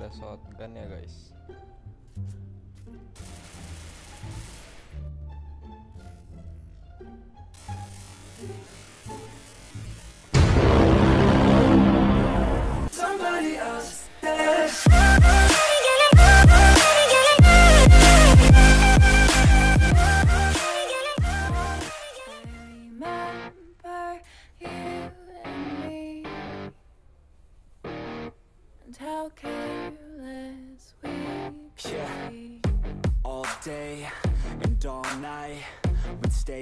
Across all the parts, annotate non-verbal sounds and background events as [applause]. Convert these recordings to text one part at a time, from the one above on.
ada shotgun ya guys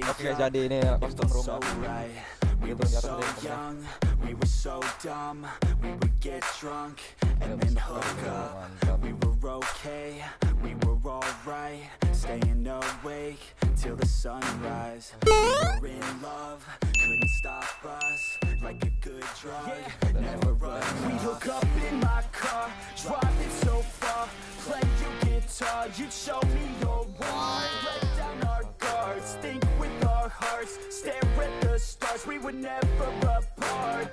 Oke jadi ini kostum rumah right. We were so young, we were so dumb. We would get drunk and then hook up. We were okay, we were alright. Staying awake till the sunrise. We were in love, couldn't stop us. Like a good drug, never run. We'd hook up in my car, driving so far. Play your guitar, you'd show me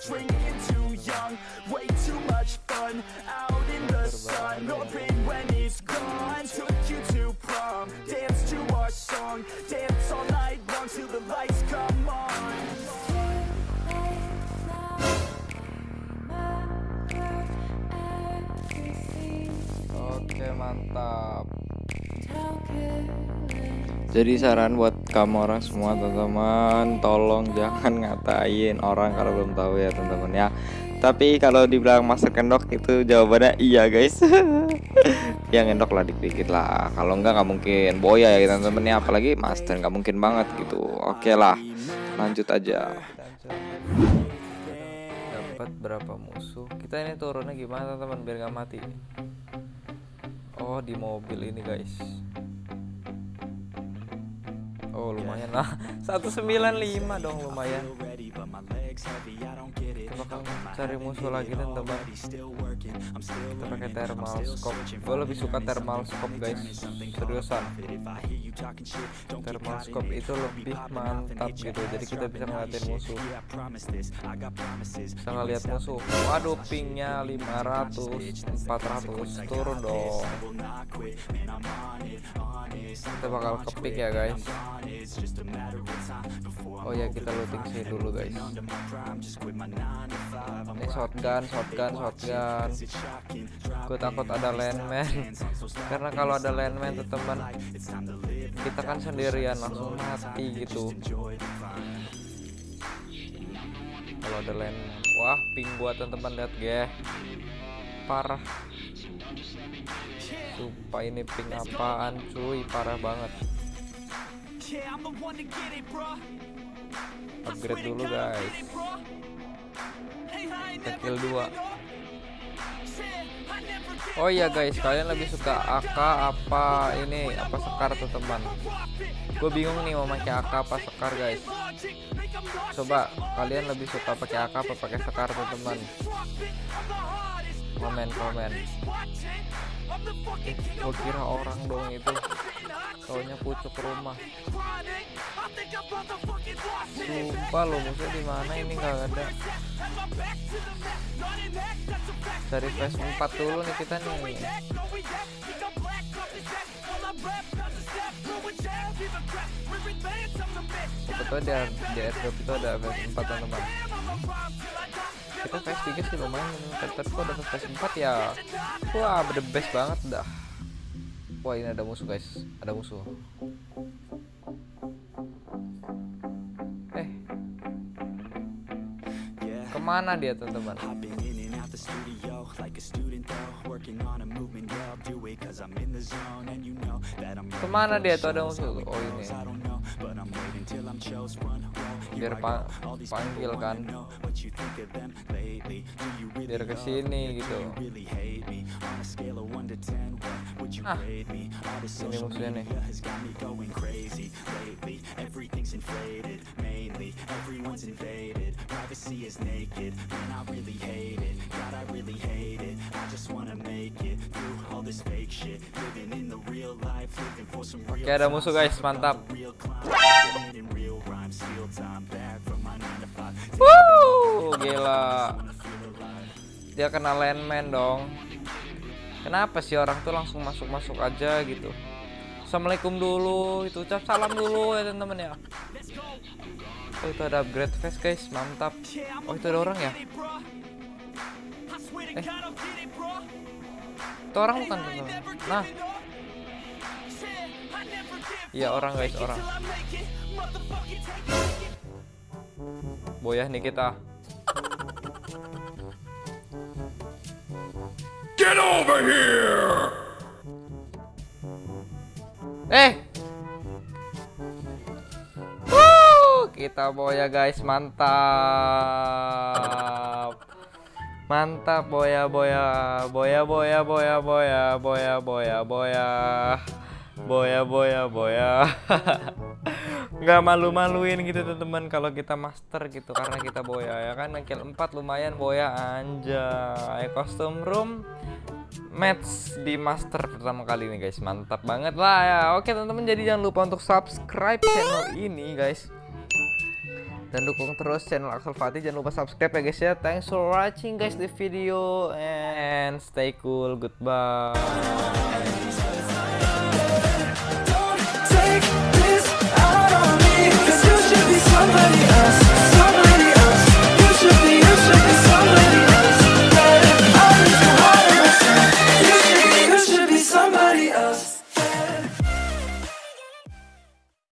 Drinking too young, way too much fun. Jadi saran buat kamu orang semua teman-teman tolong jangan ngatain orang kalau belum tahu ya teman-teman ya. Tapi kalau dibilang master kendok itu jawabannya iya guys. [laughs] Ya ngendok lah dikit-dikit lah. Kalau enggak nggak mungkin. Boya ya teman-teman ya. Apalagi master nggak mungkin banget gitu. Oke lah lanjut aja. Dapat berapa musuh? Kita ini turunnya gimana teman biar nggak mati? Oh di mobil ini guys oh lumayan lah. [laughs] 195 dong lumayan. Kita bakal cari musuh lagi dan teman Kita pakai thermal scope. gue lebih suka thermal scope guys. seriusan. Thermal scope it. itu lebih mantap gitu. Jadi kita bisa ngeliatin musuh. Bisa ngeliat musuh. waduh pingnya 500 400 turun dong. Kita bakal kepik ya guys. oh ya kita looting sih dulu guys shotgun shotgun shotgun. Gue takut ada landman. [laughs] Karena kalau ada landman tuh teman kita kan sendirian langsung mati gitu. Kalau ada landman. Wah ping gua teman-teman lihat ge parah. Sumpah ini ping apaan cuy? Parah banget. Upgrade dulu guys kill 2 Oh iya guys, kalian lebih suka AK apa ini apa sekar tuh teman? Gue bingung nih mau pakai AK apa sekar guys. Coba kalian lebih suka pakai AK apa pakai sekar tuh teman? Komen komen. Eh, gue kira orang dong itu. Taunya pucuk rumah. Sumpah lo musuh di mana ini nggak ada. Dari phase 4 dulu nih kita nih. Sebetulnya di, di itu ada phase 4 teman-teman. Kita phase 3 sih lumayan tapi kok dapat phase 4 ya. Wah, the best banget dah. Wah, ini ada musuh guys. Ada musuh. Eh, ke mana dia teman-teman? I've been in and out the studio like a student though Working on a movement, yeah I'll do it cause I'm in the zone And you know that I'm ready Ke mana dia tuh ada musuh? Oh, ini. Lately. Do you really Biar ke sini gitu. Do you really hate me? On a scale of 1 to 10 What would you Ah. Ini musuhnya nih. media has got me going crazy lately. Everything's inflated Mainly. Everyone's invaded. Privacy is naked. Man I really hate it. God I really hate it. I just wanna make it Through all this fake shit. Living in the real life Living for some real Oke, ada musuh, guys. Mantap. Gila. Dia kena landman dong. kenapa sih orang tuh langsung masuk masuk aja gitu? Assalamualaikum dulu itu ucap salam dulu ya teman-teman ya. Oh itu ada upgrade face guys. Mantap. Oh itu ada orang ya? Eh. Itu orang bukan teman-teman? Nah. Iya orang guys orang. Boyah nih kita Get over here! Eh. Wuh, kita boya guys, mantap. Mantap boya boya. Boya boya boya boya. Boya boya boya. Boya boya boya. [laughs] Nggak malu-maluin gitu teman-teman kalau kita master gitu karena kita boya ya kan? Kill 4 lumayan boya anjay. Custom room match di master pertama kali nih guys. Mantap banget lah ya. Oke teman-teman jadi jangan lupa untuk subscribe channel ini guys. Dan dukung terus channel Axel Fatih. Jangan lupa subscribe ya guys ya. Thanks for watching guys the video. And stay cool. Goodbye.